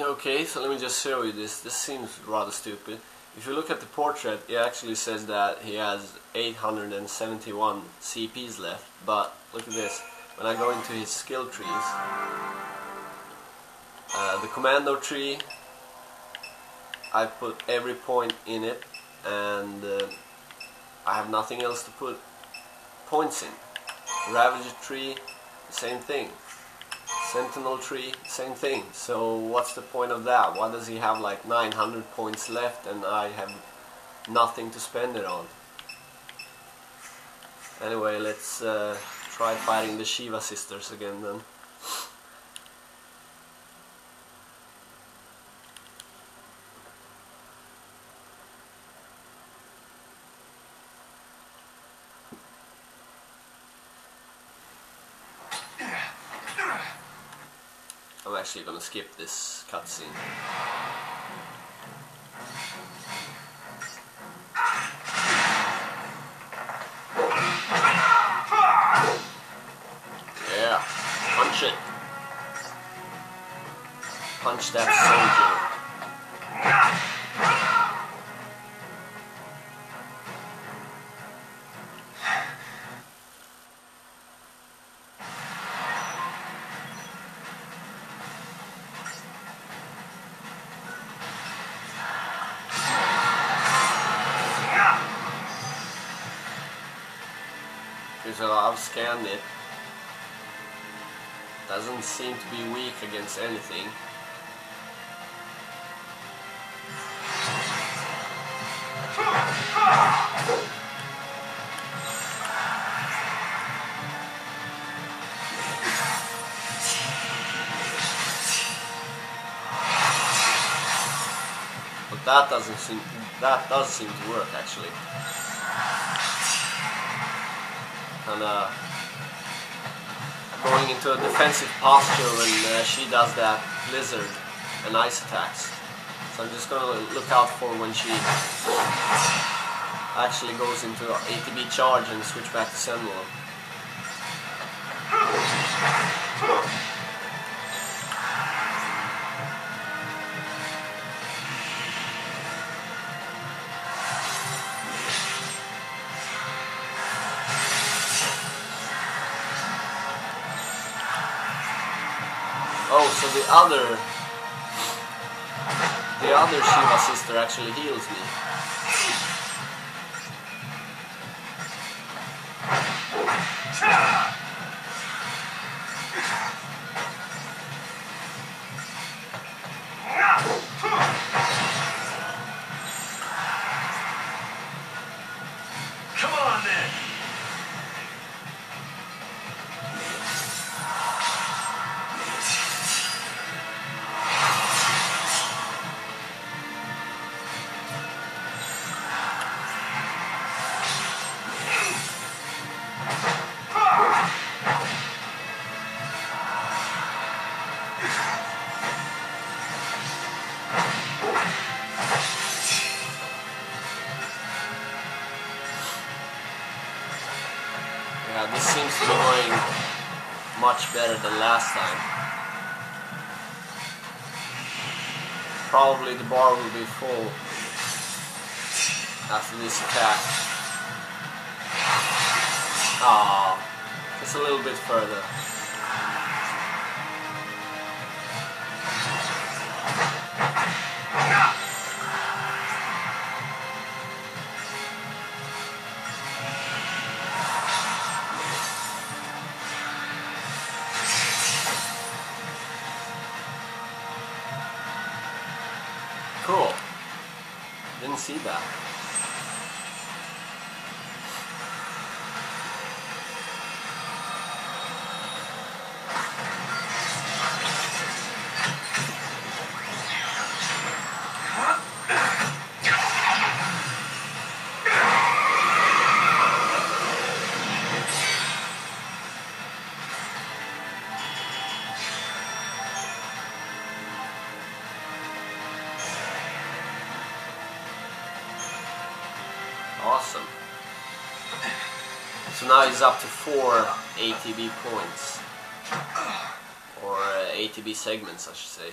Okay, so let me just show you this. This seems rather stupid. If you look at the portrait, it actually says that he has 871 CPs left. But look at this. When I go into his skill trees, uh, the commando tree, I put every point in it, and uh, I have nothing else to put points in. Ravager tree, same thing. Sentinel tree, same thing. So what's the point of that? Why does he have like 900 points left and I have nothing to spend it on? Anyway, let's uh, try fighting the Shiva sisters again then. Actually gonna skip this cutscene. Yeah, punch it. Punch that soldier. I've scanned it. Doesn't seem to be weak against anything. But that doesn't seem that does seem to work actually. And uh, going into a defensive posture when uh, she does that blizzard and ice attacks. So I'm just gonna look out for when she actually goes into ATB charge and switch back to Sentinel. Oh, so the other the other Shiva sister actually heals me. Yeah, this seems to be going much better than last time. Probably the bar will be full after this attack. Ah, just a little bit further. ば。So now he's up to four ATB points. Or uh, ATB segments, I should say.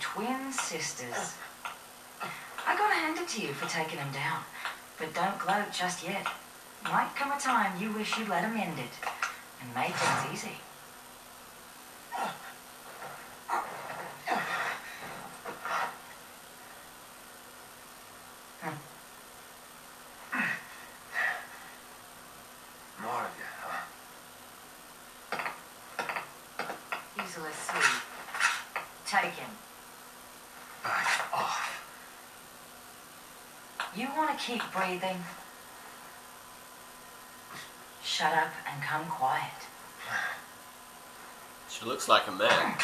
Twin sisters. I gotta hand it to you for taking them down. But don't gloat just yet. Might come a time you wish you'd let 'em end it. And made things easy. More of you, huh? Easily see. Take him. Back off. You want to keep breathing? Shut up and come quiet. She looks like a man.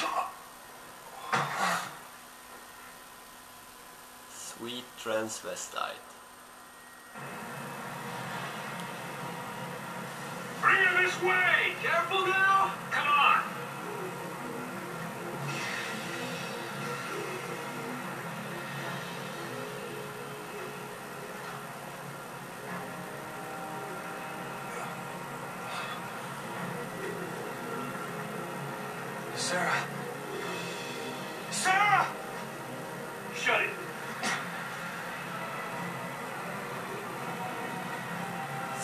Sweet transvestite. Bring her this way! Careful now! Come on!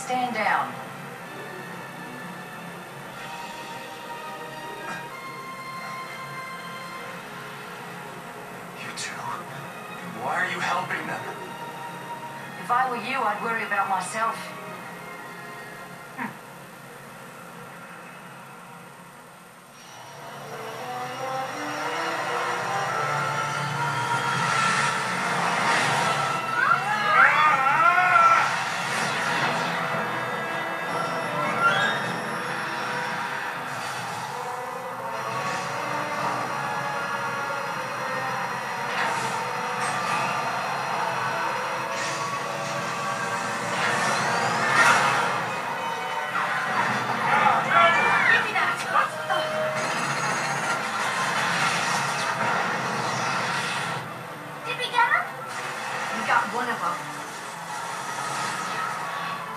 Stand down. You two? Why are you helping them? If I were you, I'd worry about myself. One of them.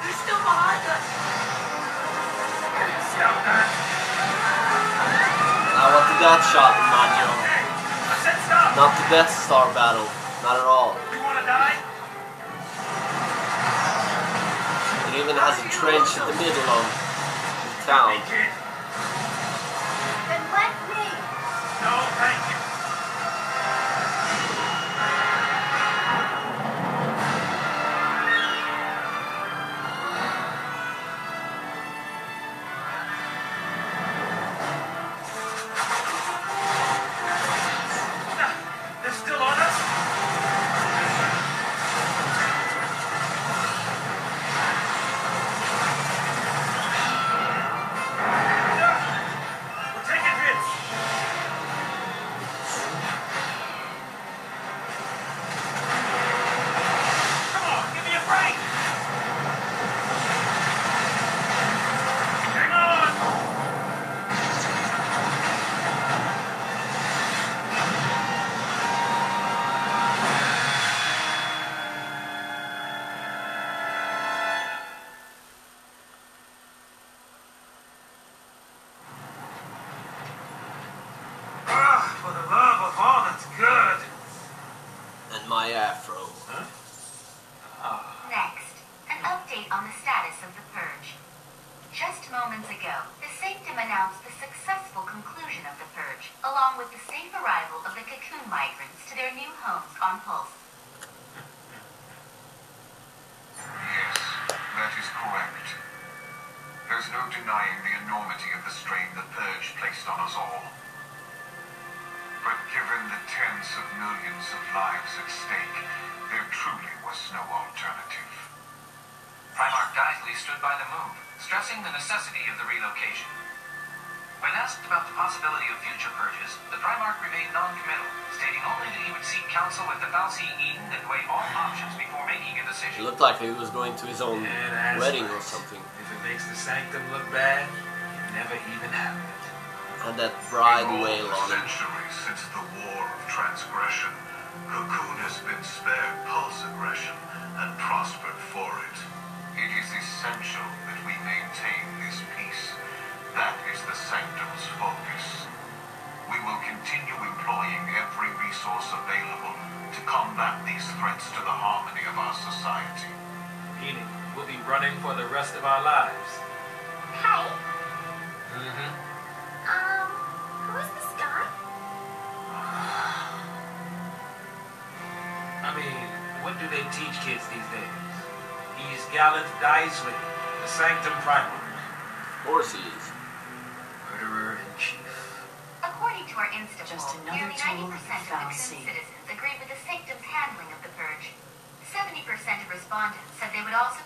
They're still behind us. I want the death shot in Maggio. Hey! I said stop! Not the Death Star battle. Not at all. You wanna die? It even has a trench in the middle of the town. For the love of all that's good. And my afro. Huh? Next, an update on the status of the purge. Just moments ago, the Sanctum announced the successful conclusion of the purge, along with the safe arrival of the cocoon migrants to their new homes on Pulse. Yes, that is correct. There's no denying the enormity of the strain the Purge placed on us all. But given the tens of millions of lives at stake, there truly was no alternative. Primarch Dysley stood by the move, stressing the necessity of the relocation. When asked about the possibility of future purges, the Primarch remained non-committal, stating only that he would seek counsel with the fal'Cie Eden and weigh all options before making a decision. It decision. looked like he was going to his own Yeah, that's wedding or something. If it makes the sanctum look bad, it never even happened. And that bride In wail on him. centuries since the War of Transgression, Cocoon has been spared pulse aggression and prospered for it. It is essential that we maintain this peace. That is the Sanctum's focus. We will continue employing every resource available to combat these threats to the harmony of our society. Meaning, we'll be running for the rest of our lives. Hey, Mm-hmm. What do they teach kids these days? He's Galenth Dysley, the Sanctum Primarch, Of course he is. murderer in chief. According to our Insta Just poll, another nearly tool 90% of of the the foul citizens agree with the Sanctum's handling of the purge. 70% of respondents said they would also